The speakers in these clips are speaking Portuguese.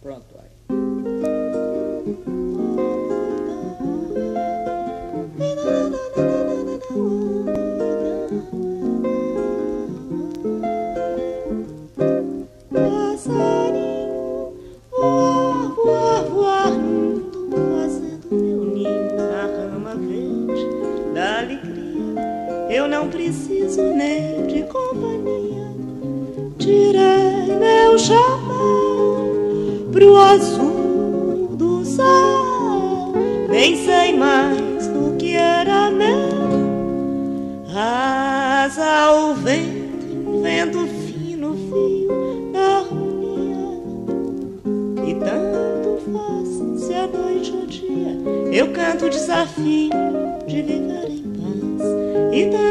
Pronto, vai. Passarinho, voar, voar, voando, fazendo meu ninho na rama verde da alegria. Eu não preciso nem de companhia. Tirei meu chapéu pro azul do céu. Nem sei mais o que era meu. Asa ao vento, vento fino, fio da harmonia. E tanto faz se é noite ou dia. Eu canto o desafio de viver em paz. E tanto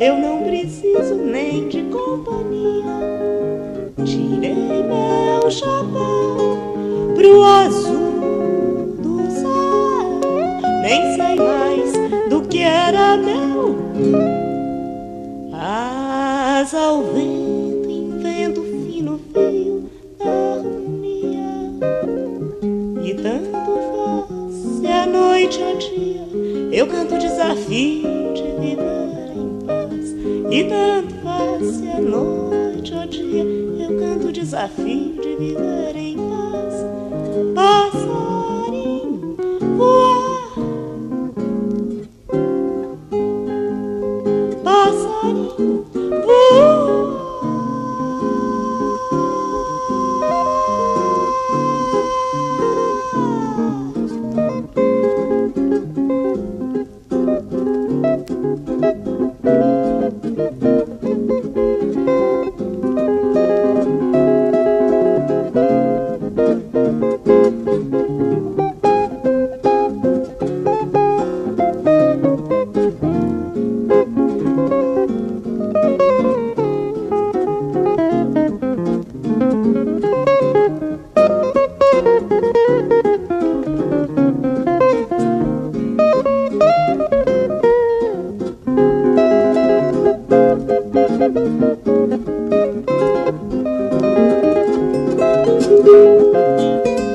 Eu não preciso nem de companhia. Tirei meu chapéu pro azul do céu. Nem sei mais do que era meu. Asa ao E tanto faz se é noite ou dia. Eu canto o desafio de viver em paz.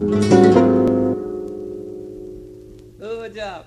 Good job.